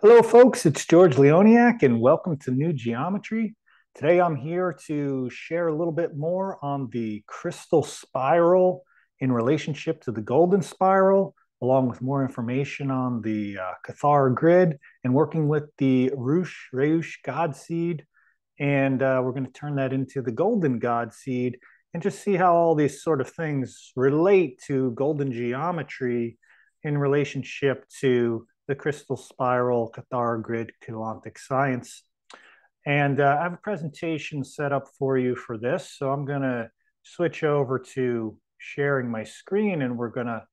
Hello, folks. It's George Leoniak, and welcome to Knew Geometry. Today, I'm here to share a little bit more on the Krystal spiral in relationship to the golden spiral, along with more information on the uh, Kathara grid and working with the Roosh Reuche God seed. And uh, we're going to turn that into the golden God seed and just see how all these sort of things relate to golden geometry in relationship to the Krystal spiral, Kathara grid, Keylontic science. And uh, I have a presentation set up for you for this. So I'm going to switch over to sharing my screen and we're going to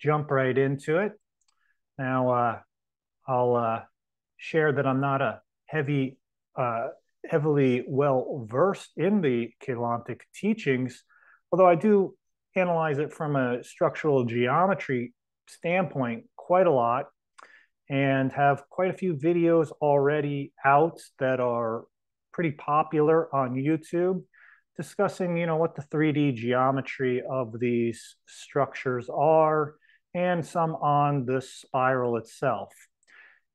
jump right into it. Now, uh, I'll uh, share that I'm not a heavy, uh, heavily well versed in the Keylontic teachings, although I do analyze it from a structural geometry standpoint quite a lot and have quite a few videos already out that are pretty popular on YouTube discussing, you know, what the 3D geometry of these structures are and some on the spiral itself.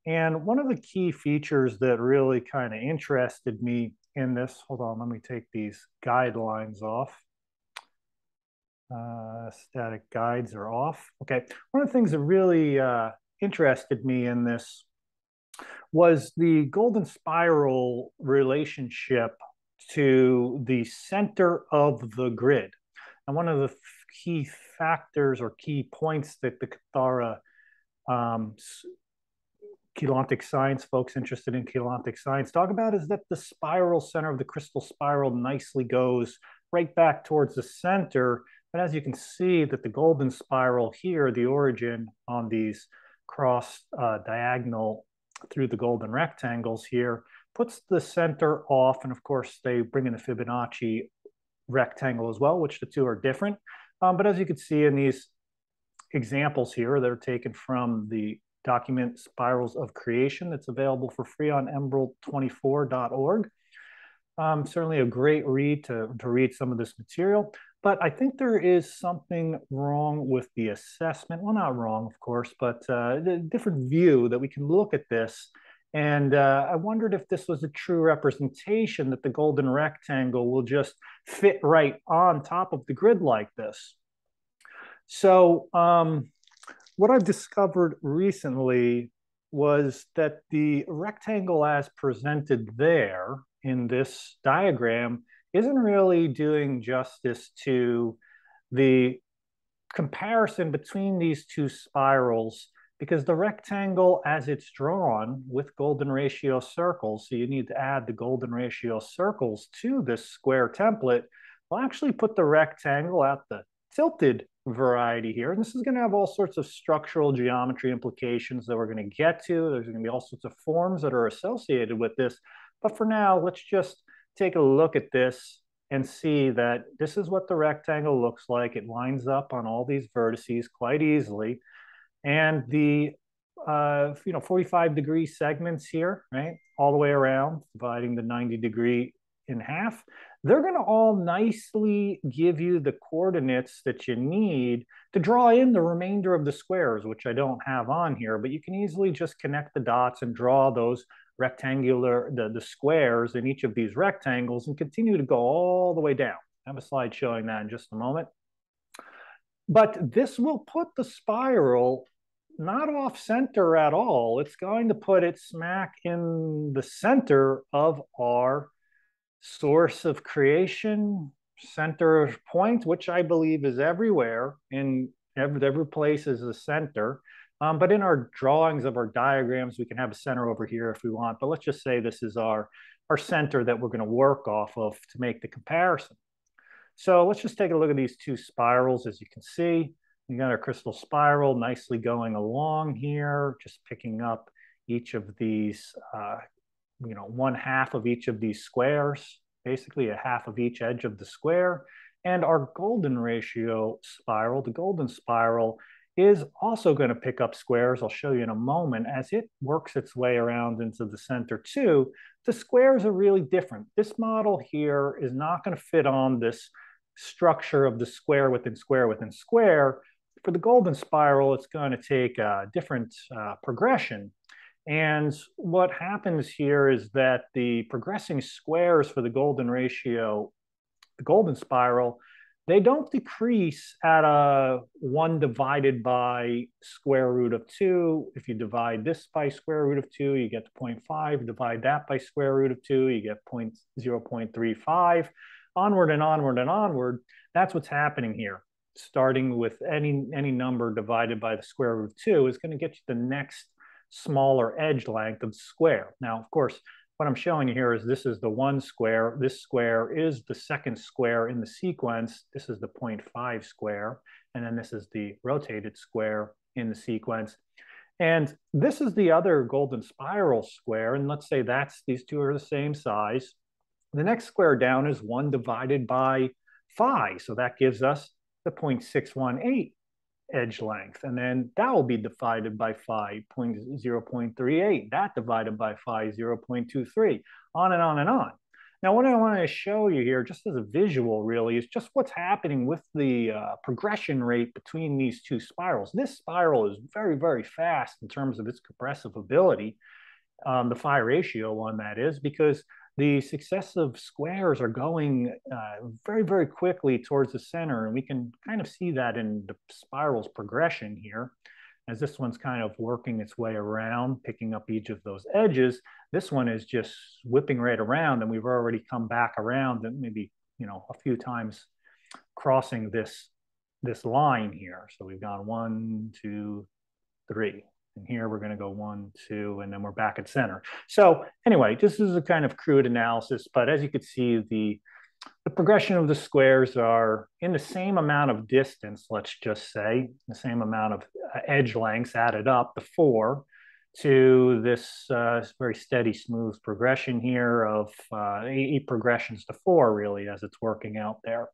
And one of the key features that really kind of interested me in this, hold on, let me take these guidelines off. Uh, static guides are off. Okay, one of the things that really uh, interested me in this was the golden spiral relationship to the center of the grid. And one of the key factors or key points that the Kathara um, Keylontic science folks interested in Keylontic science talk about is that the spiral center of the Krystal spiral nicely goes right back towards the center. But as you can see that the golden spiral here, the origin on these cross uh, diagonal through the golden rectangles here, puts the center off. And of course, they bring in the Fibonacci rectangle as well, which the two are different. Um, but as you can see in these examples here, they're taken from the document Spirals of Creation that's available for free on emerald24.org. Um, certainly a great read to, to read some of this material. But I think there is something wrong with the assessment. Well, not wrong, of course, but uh, a different view that we can look at this. And uh, I wondered if this was a true representation that the golden rectangle will just fit right on top of the grid like this. So um, what I've discovered recently was that the rectangle as presented there in this diagram isn't really doing justice to the comparison between these two spirals because the rectangle as it's drawn with golden ratio circles, so you need to add the golden ratio circles to this square template, will actually put the rectangle at the tilted variety here. And this is going to have all sorts of structural geometry implications that we're going to get to. There's going to be all sorts of forms that are associated with this. But for now, let's just take a look at this and see that this is what the rectangle looks like. It lines up on all these vertices quite easily. And the uh, you know 45 degree segments here, right, all the way around, dividing the 90 degree in half, they're going to all nicely give you the coordinates that you need to draw in the remainder of the squares, which I don't have on here, but you can easily just connect the dots and draw those rectangular, the, the squares in each of these rectangles and continue to go all the way down. I have a slide showing that in just a moment. But this will put the spiral not off center at all. It's going to put it smack in the center of our source of creation, center of point, which I believe is everywhere in every, every place is a center. Um, but in our drawings of our diagrams, we can have a center over here if we want. But let's just say this is our, our center that we're going to work off of to make the comparison. So let's just take a look at these two spirals. As you can see, we got our Krystal spiral nicely going along here, just picking up each of these, uh, you know, one half of each of these squares, basically a half of each edge of the square. And our golden ratio spiral, the golden spiral, is also going to pick up squares. I'll show you in a moment. As it works its way around into the center too, the squares are really different. This model here is not going to fit on this structure of the square within square within square. For the golden spiral, it's going to take a different uh, progression. And what happens here is that the progressing squares for the golden ratio, the golden spiral, they don't decrease at a 1 divided by square root of 2. If you divide this by square root of 2, you get 0.5. Divide that by square root of 2, you get 0.035. Onward and onward and onward. That's what's happening here. Starting with any, any number divided by the square root of 2 is going to get you the next smaller edge length of square. Now, of course, what I'm showing you here is this is the one square. This square is the second square in the sequence. This is the 0.5 square. And then this is the rotated square in the sequence. And this is the other golden spiral square. And let's say that's these two are the same size. The next square down is 1 divided by phi. So that gives us the 0.618 edge length. And then that will be divided by phi, 0.38. That divided by phi, 0.23, on and on and on. Now, what I want to show you here, just as a visual really, is just what's happening with the uh, progression rate between these two spirals. This spiral is very, very fast in terms of its compressive ability, um, the phi ratio one that is, because the successive squares are going uh, very, very quickly towards the center. And we can kind of see that in the spiral's progression here. As this one's kind of working its way around, picking up each of those edges, this one is just whipping right around and we've already come back around and maybe, you know, a few times crossing this, this line here. So we've gone one, two, three, and here we're going to go one, two, and then we're back at center. So anyway, this is a kind of crude analysis, but as you can see, the, the progression of the squares are in the same amount of distance, let's just say, the same amount of uh, edge lengths added up, the four, to this uh, very steady, smooth progression here of uh, eight progressions to four, really, as it's working out there.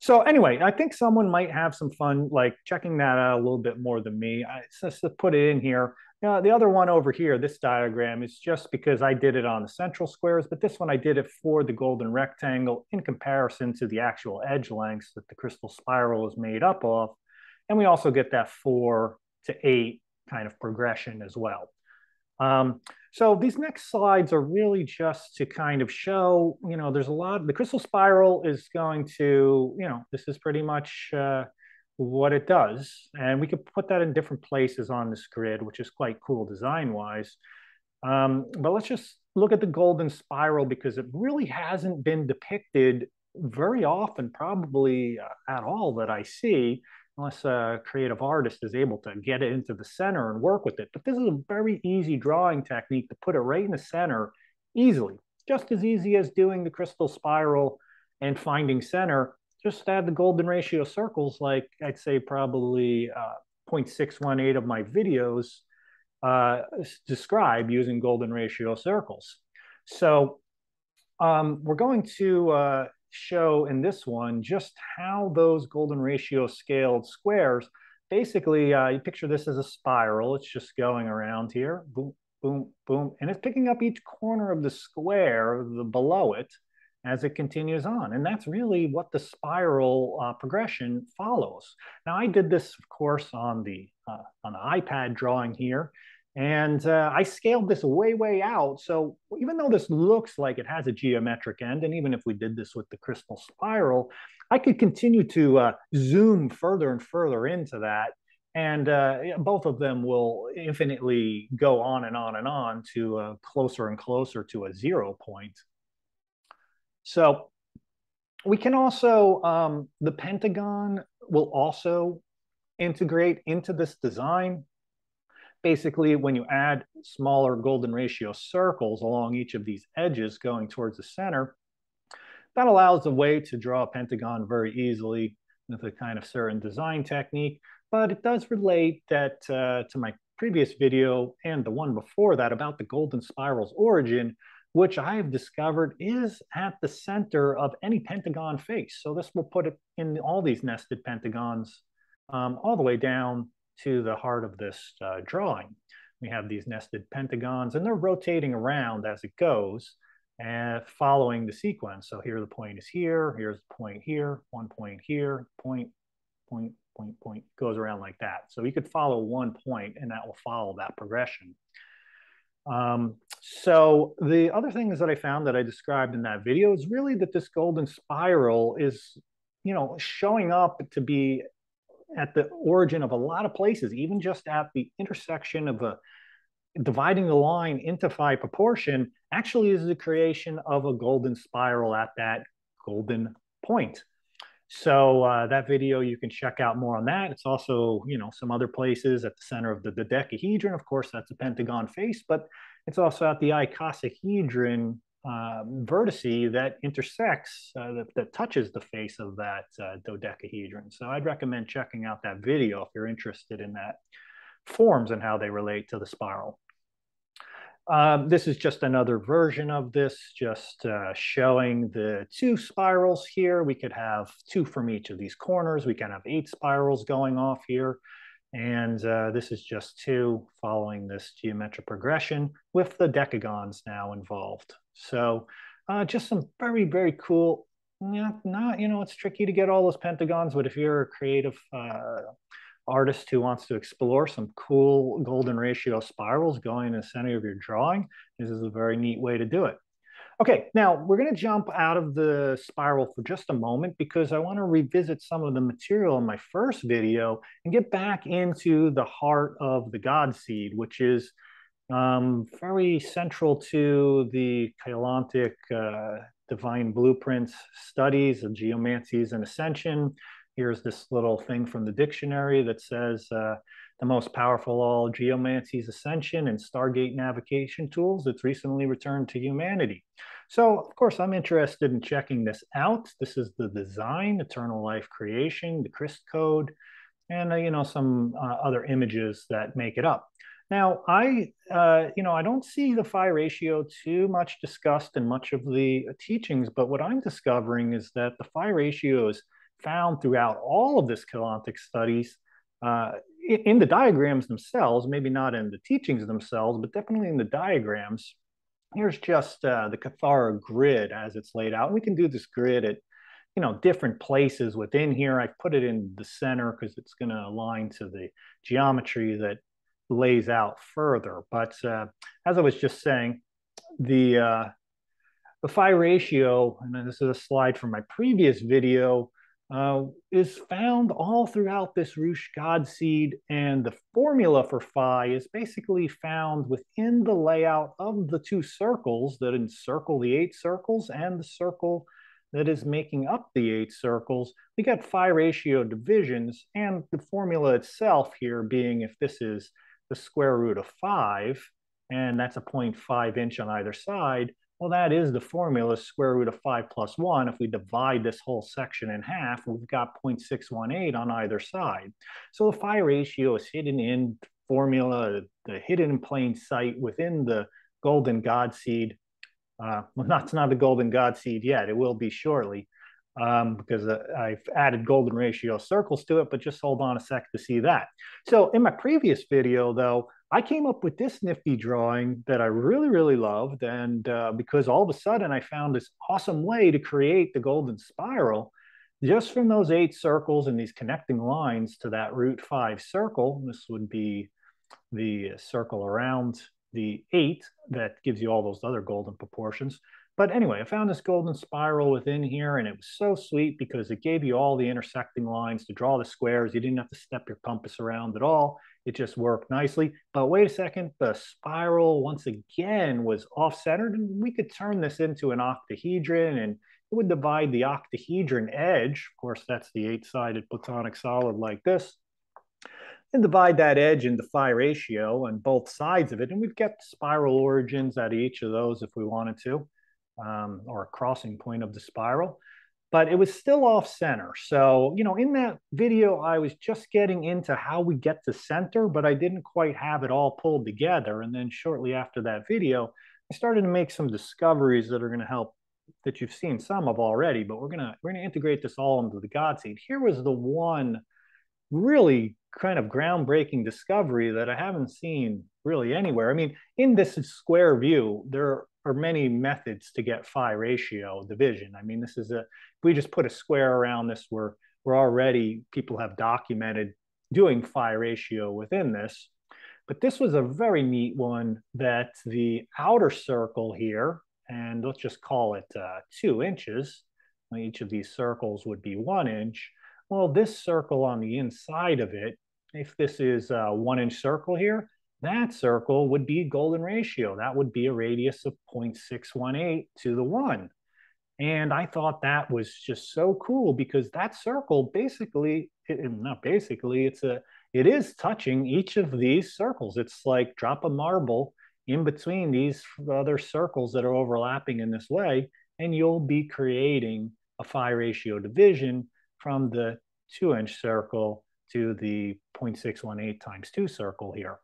So anyway, I think someone might have some fun like checking that out a little bit more than me. I, just to put it in here. Uh, the other one over here, this diagram is just because I did it on the central squares, but this one I did it for the golden rectangle in comparison to the actual edge lengths that the Krystal spiral is made up of. And we also get that four to eight kind of progression as well. Um, so these next slides are really just to kind of show, you know, there's a lot, the Krystal spiral is going to, you know, this is pretty much uh, what it does. And we could put that in different places on this grid, which is quite cool design-wise. Um, but let's just look at the golden spiral because it really hasn't been depicted very often, probably uh, at all that I see unless a creative artist is able to get it into the center and work with it. But this is a very easy drawing technique to put it right in the center easily, just as easy as doing the Krystal spiral and finding center. Just add the golden ratio circles, like I'd say probably uh, 0.618 of my videos uh, describe using golden ratio circles. So um, we're going to uh, show in this one just how those golden ratio scaled squares, basically uh, you picture this as a spiral. It's just going around here, boom, boom, boom, and it's picking up each corner of the square the, below it as it continues on. And that's really what the spiral uh, progression follows. Now I did this, of course, on the, uh, on the iPad drawing here. And uh, I scaled this way, way out. So even though this looks like it has a geometric end, and even if we did this with the Krystal spiral, I could continue to uh, zoom further and further into that. And uh, both of them will infinitely go on and on and on to uh, closer and closer to a zero point. So we can also, um, the pentagon will also integrate into this design basically when you add smaller golden ratio circles along each of these edges going towards the center, that allows a way to draw a pentagon very easily with a kind of certain design technique, but it does relate that uh, to my previous video and the one before that about the golden spiral's origin, which I have discovered is at the center of any pentagon face. So this will put it in all these nested pentagons um, all the way down to the heart of this uh, drawing. We have these nested pentagons and they're rotating around as it goes and following the sequence. So here the point is here, here's the point here, one point here, point, point, point, point, goes around like that. So you could follow one point and that will follow that progression. Um, so the other things that I found that I described in that video is really that this golden spiral is, you know, showing up to be at the origin of a lot of places, even just at the intersection of a dividing the line into phi proportion actually is the creation of a golden spiral at that golden point. So uh, that video, you can check out more on that. It's also, you know, some other places at the center of the dodecahedron. Of course, that's a pentagon face, but it's also at the icosahedron um, vertice that intersects, uh, that, that, touches the face of that uh, dodecahedron. So I'd recommend checking out that video if you're interested in that forms and how they relate to the spiral. Um, this is just another version of this, just uh, showing the two spirals here. We could have two from each of these corners. We can have eight spirals going off here. And uh, this is just two following this geometric progression with the decagons now involved. So uh, just some very, very cool, yeah, not, you know, it's tricky to get all those pentagons, but if you're a creative uh, artist who wants to explore some cool golden ratio spirals going in the center of your drawing, this is a very neat way to do it. Okay, now we're going to jump out of the spiral for just a moment because I want to revisit some of the material in my first video and get back into the heart of the God seed, which is um, very central to the Keylontic uh, divine blueprints studies of geomancies and ascension, here's this little thing from the dictionary that says uh, the most powerful all geomancy's ascension and stargate navigation tools that's recently returned to humanity. So of course i'm interested in checking this out. This is the design eternal life creation the christ code and uh, you know some uh, other images that make it up. Now i uh, you know i don't see the phi ratio too much discussed in much of the teachings but what i'm discovering is that the phi ratio is found throughout all of this Keylontic studies uh, in, the diagrams themselves, maybe not in the teachings themselves, but definitely in the diagrams. Here's just uh, the Kathara grid as it's laid out. We can do this grid at you know different places within here. I've put it in the center because it's going to align to the geometry that lays out further. But uh, as I was just saying, the uh, the phi ratio, and this is a slide from my previous video, uh, is found all throughout this Reuche God seed, and the formula for phi is basically found within the layout of the two circles that encircle the eight circles and the circle that is making up the eight circles. We got phi ratio divisions, and the formula itself here being if this is the square root of five, and that's a 0.5 inch on either side, well, that is the formula square root of 5 plus 1. If we divide this whole section in half, we've got 0.618 on either side. So the phi ratio is hidden in formula, the hidden in plain sight within the golden God seed. Uh, well, it's not the golden God seed yet. It will be shortly um, because uh, I've added golden ratio circles to it, but just hold on a sec to see that. So in my previous video, though, I came up with this nifty drawing that I really, really loved. And uh, because all of a sudden I found this awesome way to create the golden spiral just from those eight circles and these connecting lines to that root five circle. This would be the circle around the eight that gives you all those other golden proportions. But anyway, I found this golden spiral within here and it was so sweet because it gave you all the intersecting lines to draw the squares. You didn't have to step your compass around at all. It just worked nicely. But wait a second, the spiral once again was off-centered and we could turn this into an octahedron and it would divide the octahedron edge. Of course, that's the eight-sided platonic solid like this and divide that edge into phi ratio on both sides of it. And we've got spiral origins at each of those if we wanted to um, or a crossing point of the spiral, but it was still off center. So, you know, in that video, I was just getting into how we get to center, but I didn't quite have it all pulled together. And then shortly after that video, I started to make some discoveries that are going to help that you've seen some of already, but we're going to, we're going to integrate this all into the God seed. Here was the one really kind of groundbreaking discovery that I haven't seen really anywhere. I mean, in this square view, there are many methods to get phi ratio division. I mean, this is a, if we just put a square around this, we're, where already people have documented doing phi ratio within this. But this was a very neat one that the outer circle here, and let's just call it uh, two inches, each of these circles would be one inch. Well, this circle on the inside of it, if this is a one inch circle here, that circle would be golden ratio. That would be a radius of 0.618 to the one. And I thought that was just so cool because that circle basically, not basically, it's a, it is touching each of these circles. It's like drop a marble in between these other circles that are overlapping in this way, and you'll be creating a phi ratio division from the two inch circle to the 0.618 times two circle here.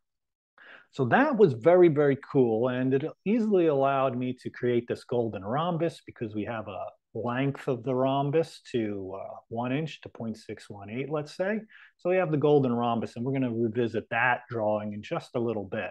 So that was very, very cool. And it easily allowed me to create this golden rhombus because we have a length of the rhombus to uh, one inch to 0.618, let's say. So we have the golden rhombus and we're gonna revisit that drawing in just a little bit.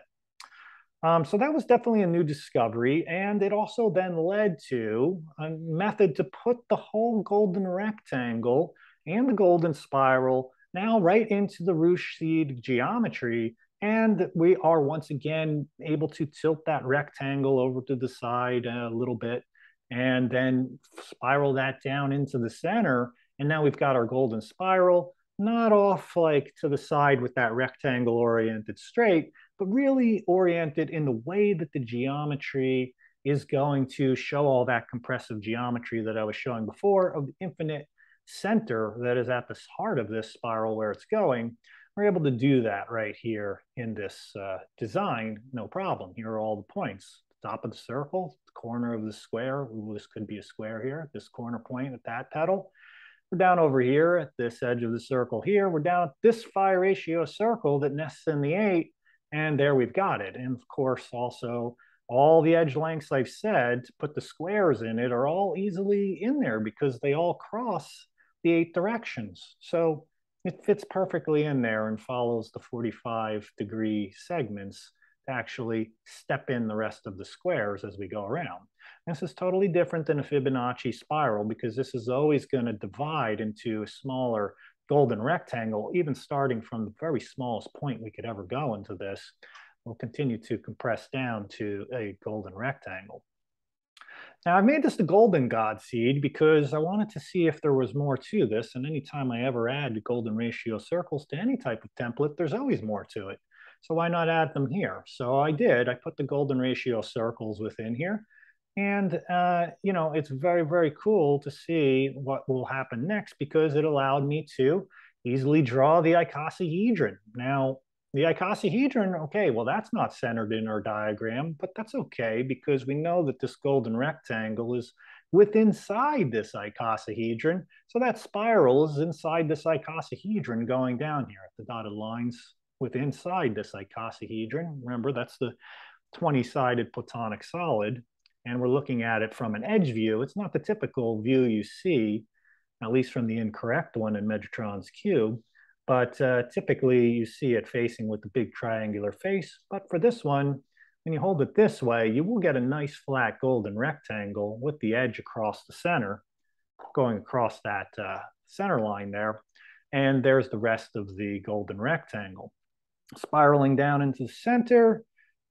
Um, so that was definitely a new discovery. And it also then led to a method to put the whole golden rectangle and the golden spiral now right into the Reuche seed geometry and we are once again able to tilt that rectangle over to the side a little bit and then spiral that down into the center. And now we've got our golden spiral, not off like to the side with that rectangle oriented straight, but really oriented in the way that the geometry is going to show all that compressive geometry that I was showing before of the infinite center that is at the heart of this spiral where it's going. We're able to do that right here in this uh, design, no problem. Here are all the points. Top of the circle, corner of the square. Ooh, this could be a square here. This corner point at that petal. We're down over here at this edge of the circle here. We're down at this phi ratio circle that nests in the eight. And there we've got it. And of course, also all the edge lengths I've said to put the squares in it are all easily in there because they all cross the eight directions. So it fits perfectly in there and follows the 45 degree segments to actually step in the rest of the squares as we go around. This is totally different than a Fibonacci spiral because this is always going to divide into a smaller golden rectangle, even starting from the very smallest point we could ever go into this. We'll continue to compress down to a golden rectangle. Now, I made this the golden god seed because I wanted to see if there was more to this. And anytime I ever add golden ratio circles to any type of template, there's always more to it. So why not add them here? So I did. I put the golden ratio circles within here. And, uh, you know, it's very, very cool to see what will happen next because it allowed me to easily draw the icosahedron. Now, the icosahedron, okay, well, that's not centered in our diagram, but that's okay because we know that this golden rectangle is within inside this icosahedron. So that spiral is inside this icosahedron going down here. The dotted lines with inside this icosahedron. Remember, that's the 20-sided platonic solid. And we're looking at it from an edge view. It's not the typical view you see, at least from the incorrect one in Metatron's cube. But uh, typically you see it facing with the big triangular face. But for this one, when you hold it this way, you will get a nice flat golden rectangle with the edge across the center, going across that uh, center line there. And there's the rest of the golden rectangle. Spiraling down into the center,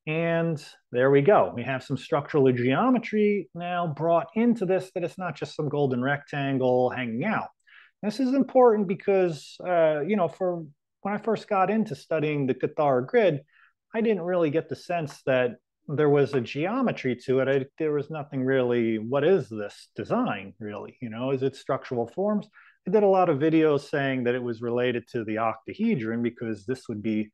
and there we go. We have some structural geometry now brought into this that it's not just some golden rectangle hanging out. This is important because, uh, you know, for when I first got into studying the Kathara grid, I didn't really get the sense that there was a geometry to it. I, there was nothing really, what is this design really? You know, is it structural forms? I did a lot of videos saying that it was related to the octahedron because this would be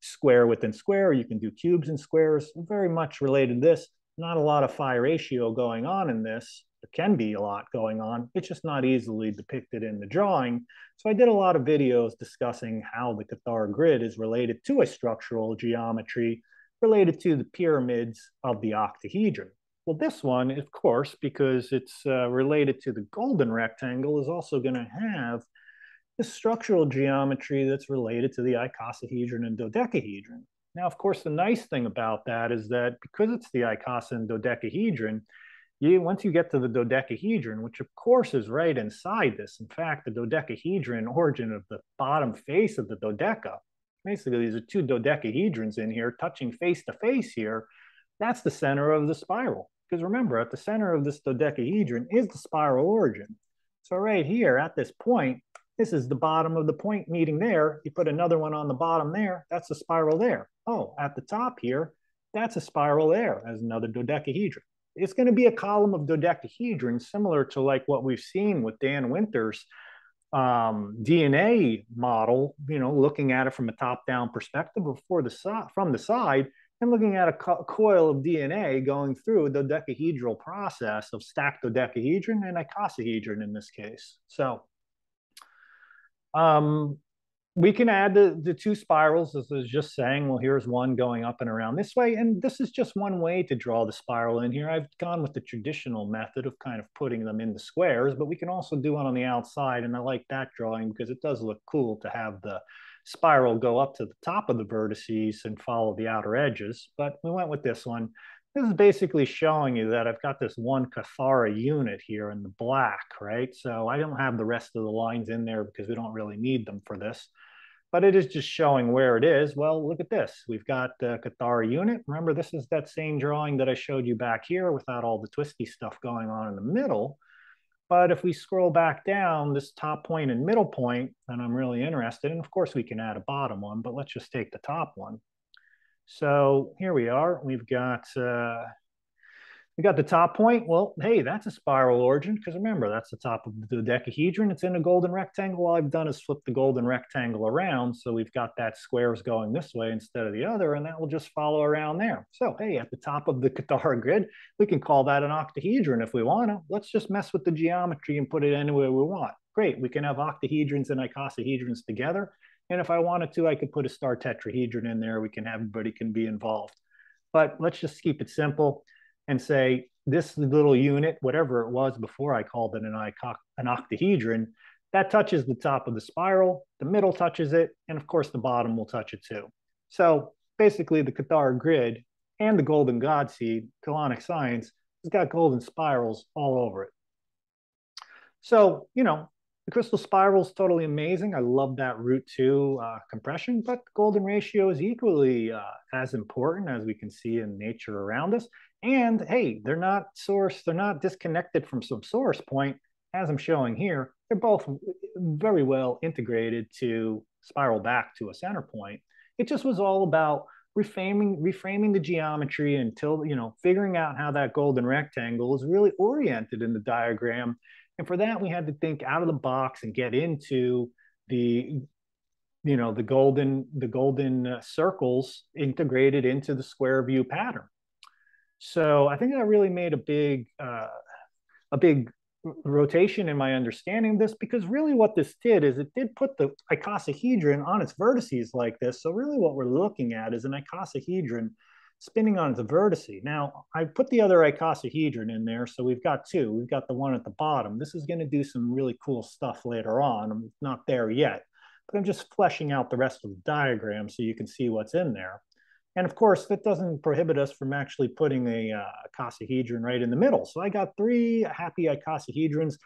square within square. You can do cubes and squares, very much related to this. Not a lot of phi ratio going on in this there can be a lot going on. It's just not easily depicted in the drawing. So I did a lot of videos discussing how the Kathara grid is related to a structural geometry related to the pyramids of the octahedron. Well, this one, of course, because it's uh, related to the golden rectangle, is also going to have the structural geometry that's related to the icosahedron and dodecahedron. Now, of course, the nice thing about that is that because it's the icosa and dodecahedron, you once you get to the dodecahedron, which of course is right inside this. In fact, the dodecahedron origin of the bottom face of the dodeca, basically these are two dodecahedrons in here touching face to face here. That's the center of the spiral. Because remember, at the center of this dodecahedron is the spiral origin. So right here at this point, this is the bottom of the point meeting there. You put another one on the bottom there, that's a spiral there. Oh, at the top here, that's a spiral there as another dodecahedron. It's going to be a column of dodecahedron, similar to like what we've seen with Dan Winter's um, DNA model, you know, looking at it from a top-down perspective before the from the side and looking at a co coil of DNA going through the dodecahedral process of stacked dodecahedron and icosahedron in this case. So um, we can add the, the two spirals, as I was just saying, well, here's one going up and around this way, and this is just one way to draw the spiral in here. I've gone with the traditional method of kind of putting them into squares, but we can also do one on the outside, and I like that drawing because it does look cool to have the spiral go up to the top of the vertices and follow the outer edges, but we went with this one. This is basically showing you that I've got this one Kathara unit here in the black, right? So I don't have the rest of the lines in there because we don't really need them for this. But it is just showing where it is. Well, look at this. We've got the Kathara unit. Remember, this is that same drawing that I showed you back here without all the twisty stuff going on in the middle. But if we scroll back down, this top point and middle point, and I'm really interested, and of course we can add a bottom one, but let's just take the top one. So here we are. We've got uh, we got the top point. Well, hey, that's a spiral origin because remember that's the top of the dodecahedron. It's in a golden rectangle. All I've done is flip the golden rectangle around, so we've got that squares going this way instead of the other, and that will just follow around there. So hey, at the top of the Kathara grid, we can call that an octahedron if we want to. Let's just mess with the geometry and put it anywhere we want. Great, we can have octahedrons and icosahedrons together. And if I wanted to, I could put a star tetrahedron in there. We can have everybody can be involved. But let's just keep it simple and say this little unit, whatever it was before I called it an, an octahedron, that touches the top of the spiral, the middle touches it, and of course the bottom will touch it too. So basically the Kathara grid and the golden god seed, Keylontic science, has got golden spirals all over it. So, you know, the Krystal spiral is totally amazing. I love that root two uh, compression, but golden ratio is equally uh, as important as we can see in nature around us. And hey, they're not source, they're not disconnected from some source point, as I'm showing here. They're both very well integrated to spiral back to a center point. It just was all about reframing reframing the geometry until you know figuring out how that golden rectangle is really oriented in the diagram and for that, we had to think out of the box and get into the you know the golden the golden uh, circles integrated into the square view pattern so i think that really made a big uh, a big rotation in my understanding of this because really what this did is it did put the icosahedron on its vertices like this so really what we're looking at is an icosahedron spinning on its vertice. Now, I put the other icosahedron in there, so we've got two. We've got the one at the bottom. This is going to do some really cool stuff later on. I'm not there yet, but I'm just fleshing out the rest of the diagram so you can see what's in there. And of course, that doesn't prohibit us from actually putting a uh, icosahedron right in the middle. So I got three happy icosahedrons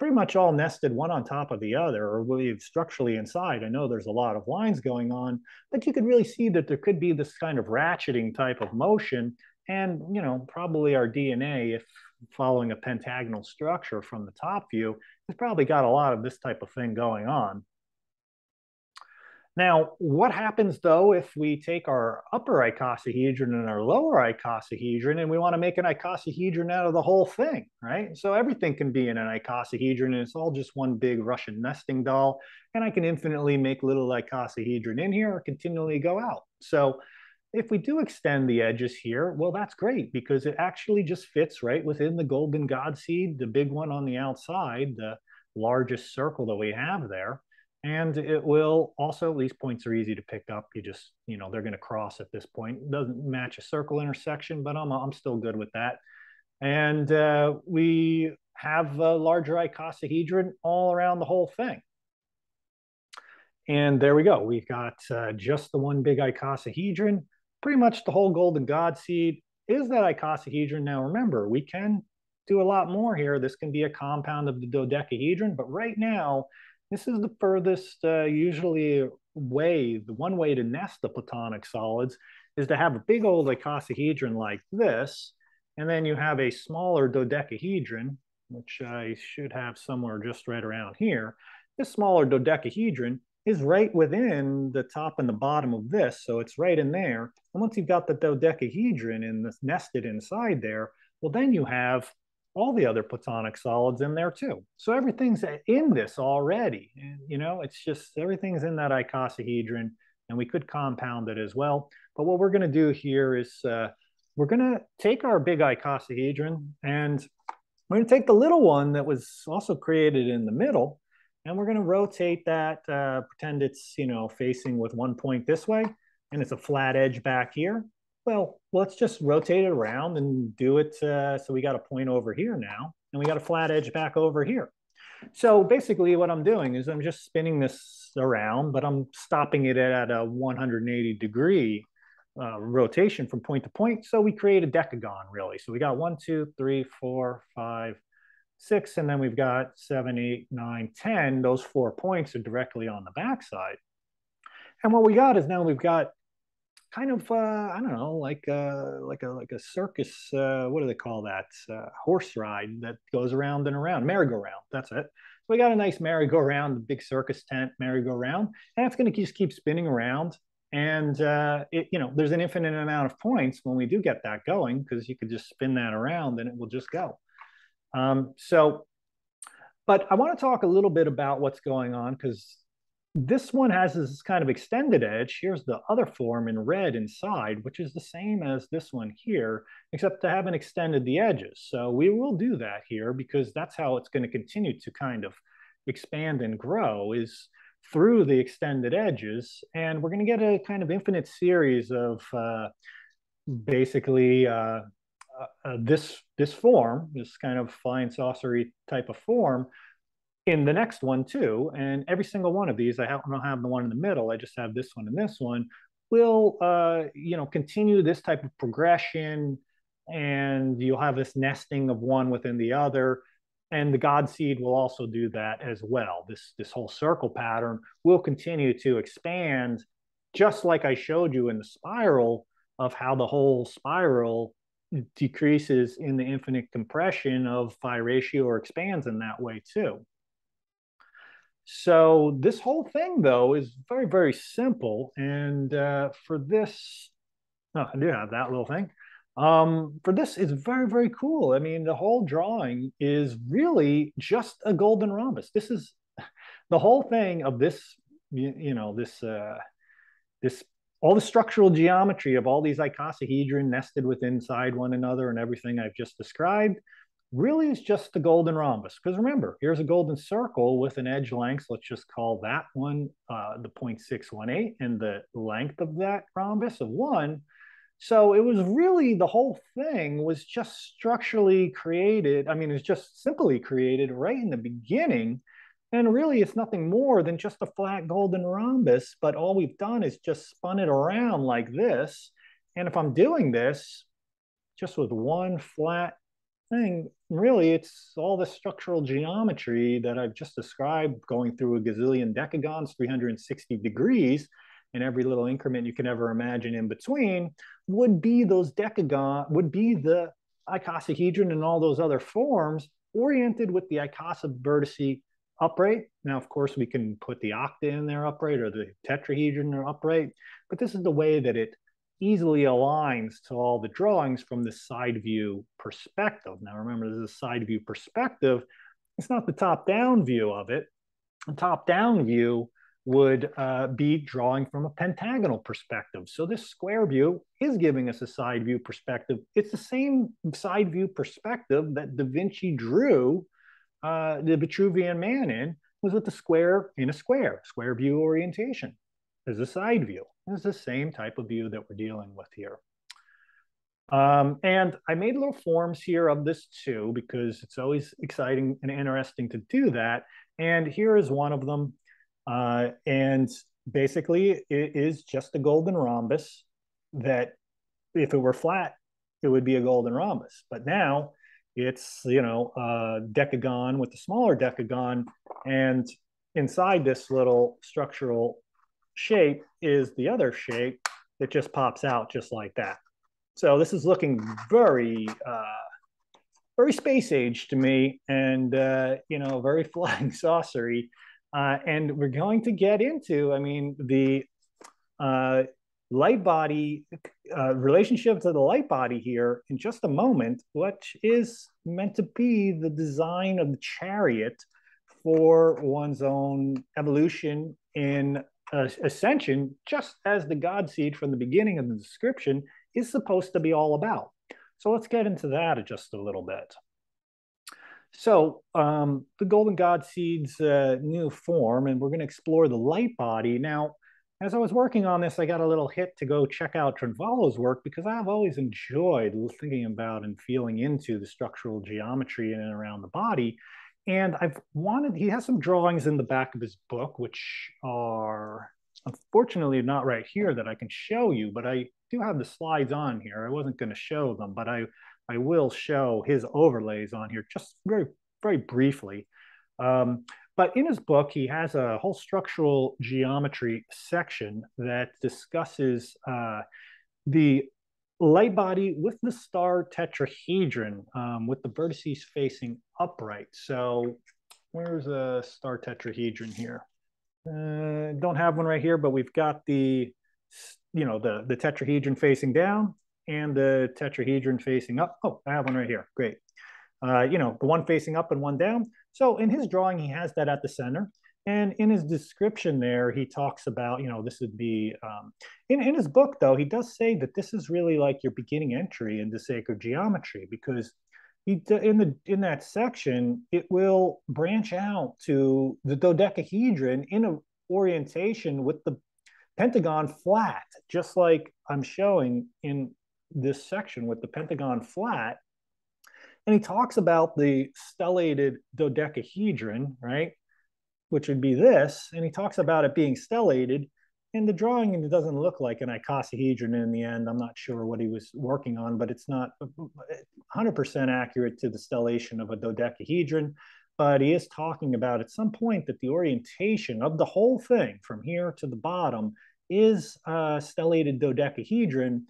pretty much all nested one on top of the other or weave structurally inside. I know there's a lot of lines going on, but you could really see that there could be this kind of ratcheting type of motion. And, you know, probably our DNA, if following a pentagonal structure from the top view, has probably got a lot of this type of thing going on. Now, what happens though if we take our upper icosahedron and our lower icosahedron and we want to make an icosahedron out of the whole thing, right? So everything can be in an icosahedron and it's all just one big Russian nesting doll. And I can infinitely make little icosahedron in here or continually go out. So if we do extend the edges here, well, that's great because it actually just fits right within the golden god seed, the big one on the outside, the largest circle that we have there and it will also these points are easy to pick up. You just you know they're going to cross at this point. Doesn't match a circle intersection but i'm, I'm still good with that. And uh, we have a larger icosahedron all around the whole thing. And there we go. We've got uh, just the one big icosahedron pretty much the whole golden god seed. Is that icosahedron now remember we can do a lot more here. This can be a compound of the dodecahedron, but right now, this is the furthest uh, usually way, the one way to nest the platonic solids is to have a big old icosahedron like this, and then you have a smaller dodecahedron, which I should have somewhere just right around here. This smaller dodecahedron is right within the top and the bottom of this, so it's right in there. And once you've got the dodecahedron in this nested inside there, well, then you have all the other platonic solids in there too. So everything's in this already. And, you know, it's just everything's in that icosahedron, and we could compound it as well. But what we're going to do here is uh, we're going to take our big icosahedron and we're going to take the little one that was also created in the middle, and we're going to rotate that, uh, pretend it's, you know, facing with one point this way, and it's a flat edge back here. Well, let's just rotate it around and do it. Uh, so we got a point over here now, and we got a flat edge back over here. So basically what I'm doing is I'm just spinning this around, but I'm stopping it at a 180 degree uh, rotation from point to point. So we create a decagon really. So we got one, two, three, four, five, six, and then we've got seven, eight, nine, 10. Those four points are directly on the backside. And what we got is now we've got kind of uh, I don't know, like a, uh, like a like a circus. Uh, what do they call that? Uh, horse ride that goes around and around, merry-go-round. That's it. So we got a nice merry-go-round, big circus tent merry-go-round, and it's going to just keep spinning around and uh, it, you know, there's an infinite amount of points when we do get that going because you could just spin that around and it will just go. Um, so, but I want to talk a little bit about what's going on because this one has this kind of extended edge. Here's the other form in red inside, which is the same as this one here, except I haven't extended the edges. So we will do that here because that's how it's going to continue to kind of expand and grow is through the extended edges. And we're going to get a kind of infinite series of uh, basically uh, uh, uh, this, this form, this kind of flying saucery type of form in the next one too. And every single one of these, I don't have the one in the middle, I just have this one and this one, will, uh, you know, continue this type of progression and you'll have this nesting of one within the other and the God seed will also do that as well. This this whole circle pattern will continue to expand, just like I showed you in the spiral of how the whole spiral decreases in the infinite compression of phi ratio or expands in that way too. So this whole thing though is very very simple, and uh, for this, oh, I do have that little thing. Um, for this it's very very cool. I mean the whole drawing is really just a golden rhombus. This is the whole thing of this you, you know this uh, this all the structural geometry of all these icosahedron nested within inside one another and everything i've just described really is just the golden rhombus because remember here's a golden circle with an edge length let's just call that one uh, the 0.618 and the length of that rhombus of one so it was really the whole thing was just structurally created. I mean, it's just simply created right in the beginning. And really, it's nothing more than just a flat golden rhombus. But all we've done is just spun it around like this. And if I'm doing this just with one flat thing, really, it's all the structural geometry that I've just described going through a gazillion decagons, 360 degrees and every little increment you can ever imagine in between would be those decagon, would be the icosahedron and all those other forms oriented with the icosavertice upright. Now, of course, we can put the octa in there upright or the tetrahedron or upright, but this is the way that it easily aligns to all the drawings from the side view perspective. Now, remember, this is a side view perspective. It's not the top-down view of it. The top-down view would uh, be drawing from a pentagonal perspective. So this square view is giving us a side view perspective. It's the same side view perspective that Da Vinci drew uh, the Vitruvian man in, was with the square in a square, square view orientation as a side view. It's the same type of view that we're dealing with here. Um, and I made little forms here of this too, because it's always exciting and interesting to do that. And here is one of them. Uh, and basically, it is just a golden rhombus that if it were flat, it would be a golden rhombus. But now it's you know a decagon with a smaller decagon, and inside this little structural shape is the other shape that just pops out just like that. So this is looking very, uh, very space age to me, and uh, you know, very flying saucery. Uh, and we're going to get into, I mean, the uh, light body uh, relationship to the light body here in just a moment, which is meant to be the design of the chariot for one's own evolution in uh, ascension, just as the God seed from the beginning of the description is supposed to be all about. So let's get into that just a little bit. So um, the golden God seed's uh, new form, and we're going to explore the light body. Now, as I was working on this, I got a little hit to go check out Drunvalo's work because I've always enjoyed thinking about and feeling into the structural geometry in and around the body. And I've wanted, he has some drawings in the back of his book, which are unfortunately not right here that I can show you, but I do have the slides on here. I wasn't going to show them, but I, I will show his overlays on here just very, very briefly. Um, but in his book, he has a whole structural geometry section that discusses uh, the light body with the star tetrahedron um, with the vertices facing upright. So where's a star tetrahedron here? Uh, don't have one right here, but we've got the, you know, the, the tetrahedron facing down and the tetrahedron facing up. Oh, I have one right here. Great. Uh, you know, the one facing up and one down. So in his drawing, he has that at the center. And in his description there, he talks about, you know, this would be, um, in, in his book, though, he does say that this is really like your beginning entry into sacred geometry because he, in, the, in that section, it will branch out to the dodecahedron in a orientation with the pentagon flat, just like I'm showing in this section with the pentagon flat. And he talks about the stellated dodecahedron, right? Which would be this. And he talks about it being stellated. In the drawing, it doesn't look like an icosahedron in the end. I'm not sure what he was working on, but it's not 100% accurate to the stellation of a dodecahedron. But he is talking about at some point that the orientation of the whole thing from here to the bottom is a stellated dodecahedron,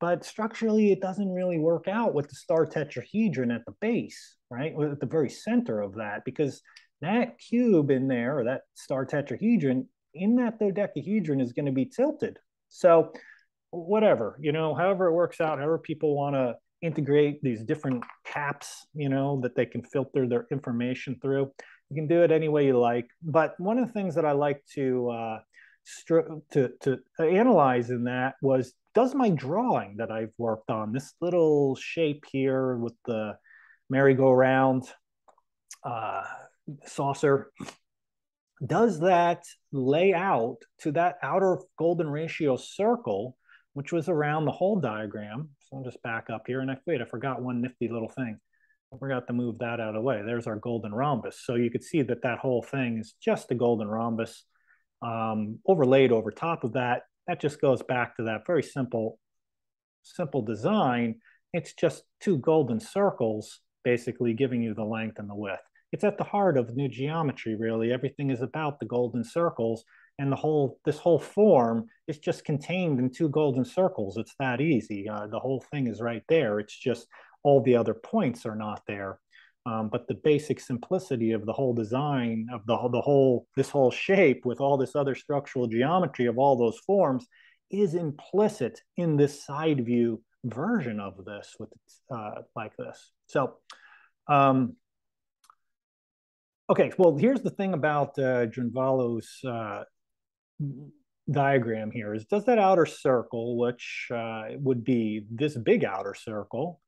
but structurally it doesn't really work out with the star tetrahedron at the base, right? At the very center of that, because that cube in there, or that star tetrahedron, in that dodecahedron is going to be tilted. So whatever, you know, however it works out, however people want to integrate these different caps, you know, that they can filter their information through. You can do it any way you like. But one of the things that I like to uh, to to analyze in that was does my drawing that I've worked on this little shape here with the merry-go-round uh, saucer does that lay out to that outer golden ratio circle, which was around the whole diagram. So I'll just back up here. And I wait, I forgot one nifty little thing. I forgot to move that out of the way. There's our golden rhombus. So you could see that that whole thing is just a golden rhombus um, overlaid over top of that. That just goes back to that very simple, simple design. It's just two golden circles, basically giving you the length and the width it's at the heart of Knew Geometry, really. Everything is about the golden circles and the whole, this whole form is just contained in two golden circles. It's that easy. Uh, the whole thing is right there. It's just all the other points are not there. Um, but the basic simplicity of the whole design of the, the whole, this whole shape with all this other structural geometry of all those forms is implicit in this side view version of this with uh, like this. So um, Okay, well, here's the thing about uh, uh, diagram here is does that outer circle, which uh, would be this big outer circle,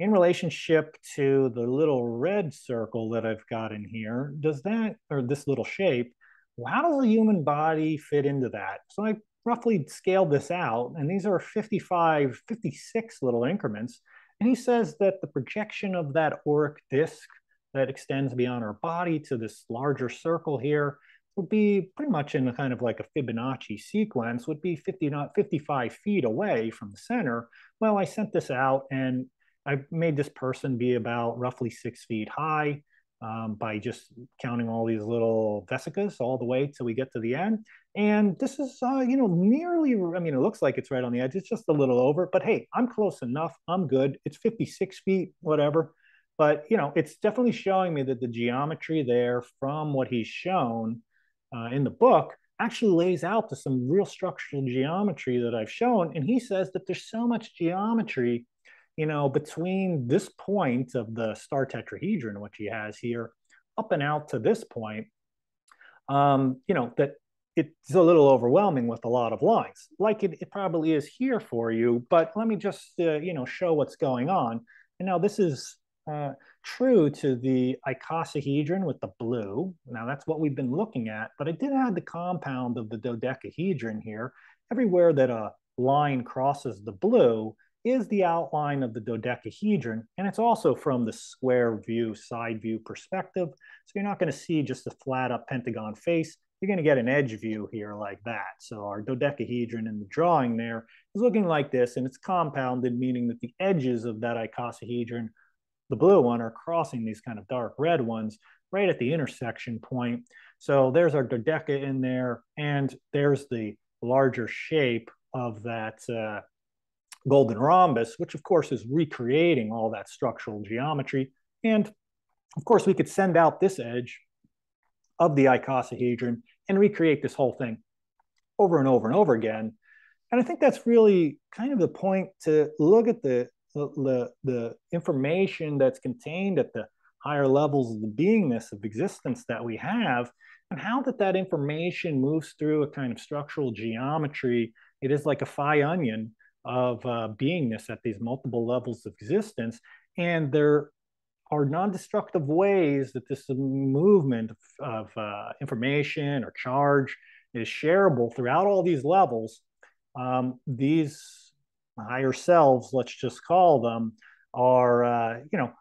in relationship to the little red circle that I've got in here, does that, or this little shape, well, how does a human body fit into that? So I roughly scaled this out, and these are 55, 56 little increments. And he says that the projection of that auric disk that extends beyond our body to this larger circle here would be pretty much in a kind of like a Fibonacci sequence, would be 50, not 55 feet away from the center. Well, I sent this out and I've made this person be about roughly six feet high um, by just counting all these little vesicas all the way till we get to the end. And this is, uh, you know, nearly, I mean, it looks like it's right on the edge. It's just a little over, but hey, I'm close enough. I'm good. It's 56 feet, whatever. But, you know, it's definitely showing me that the geometry there from what he's shown uh, in the book actually lays out to some real structural geometry that I've shown. And he says that there's so much geometry you know, between this point of the star tetrahedron, which he has here, up and out to this point, um, you know, that it's a little overwhelming with a lot of lines, like it, it probably is here for you. But let me just, uh, you know, show what's going on. And now this is uh, true to the icosahedron with the blue. Now that's what we've been looking at, but I did add the compound of the dodecahedron here. Everywhere that a line crosses the blue, is the outline of the dodecahedron, and it's also from the square view, side view perspective. So you're not going to see just a flat up pentagon face. You're going to get an edge view here like that. So our dodecahedron in the drawing there is looking like this, and it's compounded, meaning that the edges of that icosahedron, the blue one, are crossing these kind of dark red ones right at the intersection point. So there's our dodeca in there, and there's the larger shape of that uh, golden rhombus, which of course is recreating all that structural geometry. And of course, we could send out this edge of the icosahedron and recreate this whole thing over and over and over again. And I think that's really kind of the point to look at the, the, the information that's contained at the higher levels of the beingness of existence that we have and how that that information moves through a kind of structural geometry. It is like a phi onion of uh, beingness at these multiple levels of existence. And there are non-destructive ways that this movement of, of uh, information or charge is shareable throughout all these levels. Um, these higher selves, let's just call them, are, uh, you know,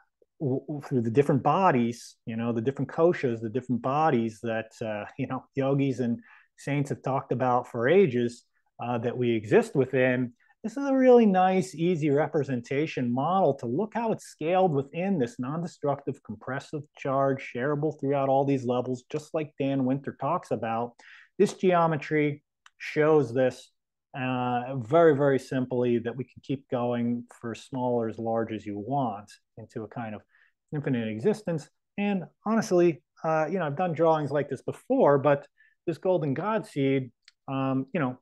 through the different bodies, you know, the different koshas, the different bodies that, uh, you know, yogis and saints have talked about for ages uh, that we exist within this is a really nice, easy representation model to look how it's scaled within this non-destructive compressive charge shareable throughout all these levels, just like Dan Winter talks about. This geometry shows this uh, very, very simply that we can keep going for small or as large as you want into a kind of infinite existence. And honestly, uh, you know, I've done drawings like this before, but this golden god seed, um, you know,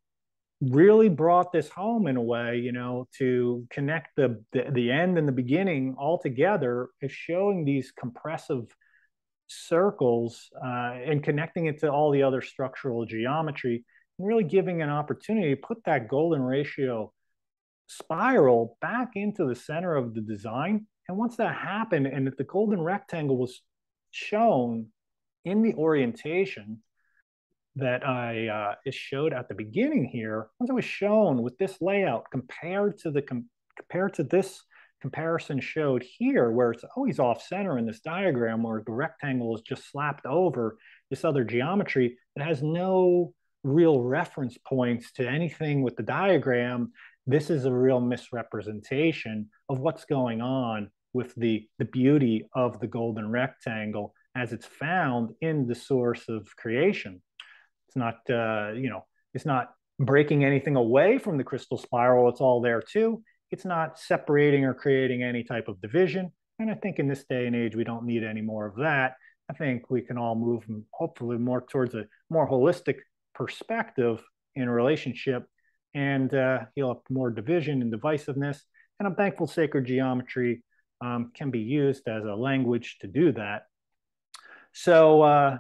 really brought this home in a way, you know, to connect the, the, the end and the beginning all together is showing these compressive circles uh, and connecting it to all the other structural geometry really giving an opportunity to put that golden ratio spiral back into the center of the design. And once that happened and that the golden rectangle was shown in the orientation, that I uh, showed at the beginning here, once it was shown with this layout compared to the com compared to this comparison showed here, where it's always off center in this diagram, where the rectangle is just slapped over this other geometry that has no real reference points to anything with the diagram. This is a real misrepresentation of what's going on with the, the beauty of the golden rectangle as it's found in the source of creation. It's not, uh, you know, it's not breaking anything away from the Krystal spiral. It's all there too. It's not separating or creating any type of division. And I think in this day and age, we don't need any more of that. I think we can all move hopefully more towards a more holistic perspective in a relationship and uh, heal up more division and divisiveness. And I'm thankful sacred geometry um, can be used as a language to do that. So uh,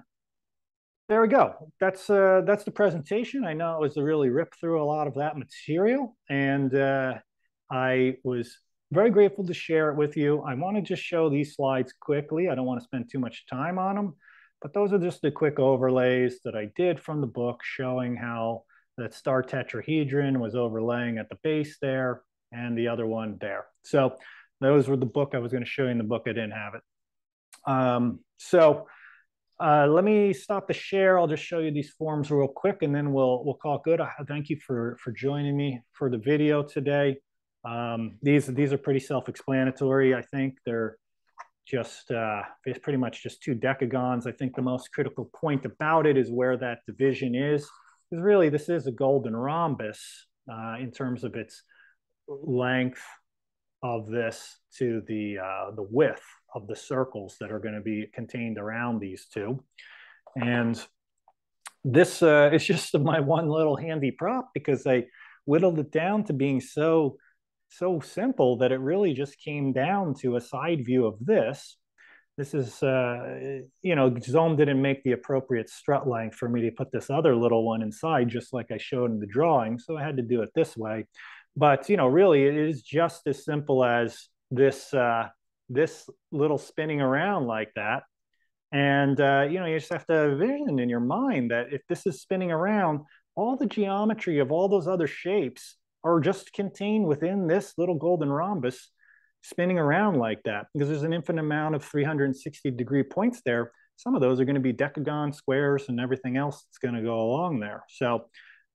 there we go. That's uh, that's the presentation. I know it was a really rip through a lot of that material, and uh, I was very grateful to share it with you. I want to just show these slides quickly. I don't want to spend too much time on them, but those are just the quick overlays that I did from the book showing how that star tetrahedron was overlaying at the base there and the other one there. So those were the book I was going to show you in the book. I didn't have it. Um, so uh, let me stop the share. I'll just show you these forms real quick and then we'll we'll call it good. I thank you for, for joining me for the video today. Um, these, these are pretty self-explanatory. I think they're just, uh, it's pretty much just two decagons. I think the most critical point about it is where that division is. Because really, this is a golden rhombus uh, in terms of its length of this to the, uh, the width of the circles that are going to be contained around these two. And this uh, is just my one little handy prop because I whittled it down to being so so simple that it really just came down to a side view of this. This is, uh, you know, Zome didn't make the appropriate strut length for me to put this other little one inside, just like I showed in the drawing. So I had to do it this way. But, you know, really it is just as simple as this, uh, this little spinning around like that. And, uh, you know, you just have to vision in your mind that if this is spinning around, all the geometry of all those other shapes are just contained within this little golden rhombus spinning around like that because there's an infinite amount of 360 degree points there. Some of those are going to be decagon squares and everything else that's going to go along there. So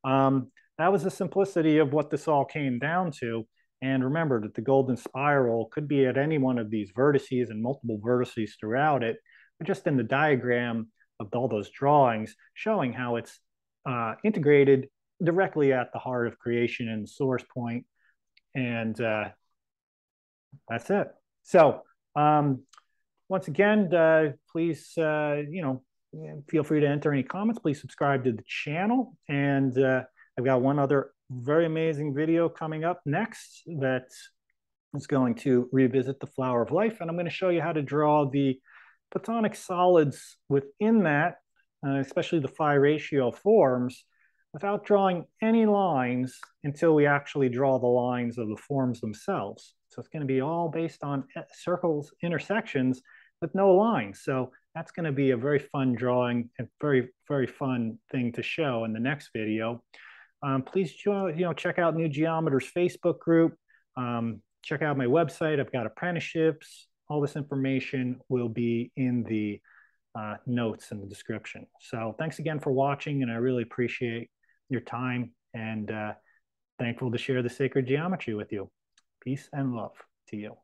um, that was the simplicity of what this all came down to. And remember that the golden spiral could be at any one of these vertices and multiple vertices throughout it but just in the diagram of all those drawings, showing how it's uh, integrated directly at the heart of creation and source point. And uh, that's it. So um, once again, uh, please, uh, you know, feel free to enter any comments. Please subscribe to the channel. And uh, I've got one other very amazing video coming up next that is going to revisit the flower of life. And I'm going to show you how to draw the platonic solids within that, uh, especially the phi ratio forms, without drawing any lines until we actually draw the lines of the forms themselves. So it's going to be all based on circles, intersections with no lines. So that's going to be a very fun drawing and very, very fun thing to show in the next video. Um, please you know, check out Knew Geometers Facebook group. Um, check out my website. I've got apprenticeships, all this information will be in the uh, notes in the description. So thanks again for watching, and I really appreciate your time and uh, thankful to share the sacred geometry with you. Peace and love to you.